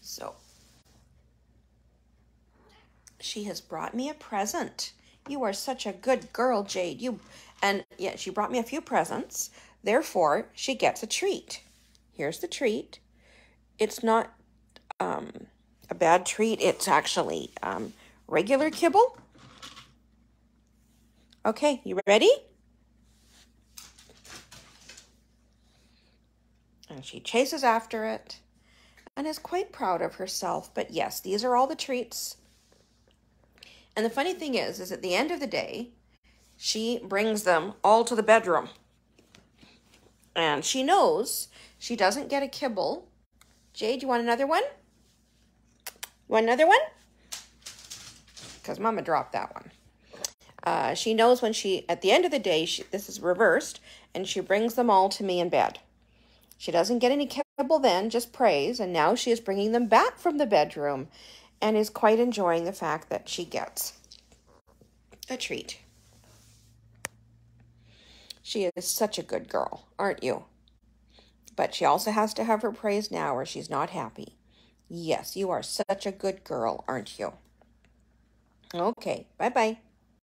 So, she has brought me a present. You are such a good girl, Jade. You and yeah, she brought me a few presents. Therefore, she gets a treat. Here's the treat. It's not um, a bad treat. It's actually um, regular kibble. Okay, you ready? And she chases after it and is quite proud of herself. But yes, these are all the treats. And the funny thing is, is at the end of the day, she brings them all to the bedroom. And she knows she doesn't get a kibble. Jade, you want another one? Want another one? Because Mama dropped that one. Uh, she knows when she, at the end of the day, she, this is reversed, and she brings them all to me in bed. She doesn't get any kibble then, just praise, and now she is bringing them back from the bedroom and is quite enjoying the fact that she gets a treat. She is such a good girl, aren't you? But she also has to have her praise now or she's not happy. Yes, you are such a good girl, aren't you? Okay, bye bye.